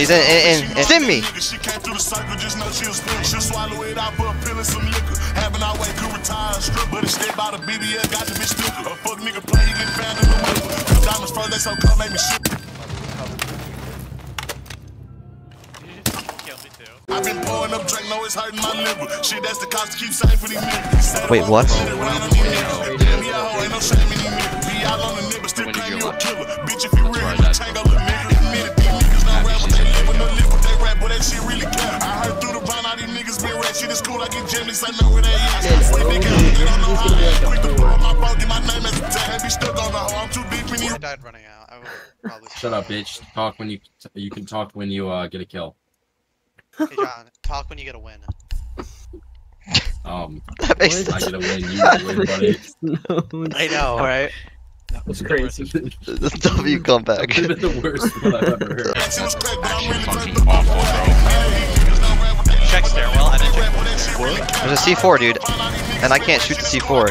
He's in, in, in, in. Stim me! She came through the circle, just know she'll spin. She'll swallow it out for a pill and some liquor. Having our way could retire a strip, but instead by the BBL got the bitch sticker. A fuck nigga play, he get found in the whip. Two diamonds first, they so cold, make me shit. I've been pouring up drink, know it's hurting my liver. Shit, that's the cost to keep saying for these niggas. He said eh, eh, eh. Wait, what? Ain't no shame in these niggas. Be out on the nigga, still claim you a killer. Bitch, if you real, you tango, cool, I get jammies, I know where they is. Free nigga, they don't know how I quick to pull my phone, my name as a tag. Be stuck on the hoe, I'm too deep in you. I died running out. I would probably. Shut up, bitch. Talk when you you can talk when you uh get a kill. Hey John, talk when you get a win. Um, That makes I sense. get a win, you get a win, buddy. no, I know, right? That was crazy. The W comeback. That would the worst one I've ever heard. Shit was crack, but I'm really Fucking awful, bro. There's a C4, dude. And I can't shoot the C4.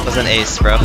It was an ace, bro.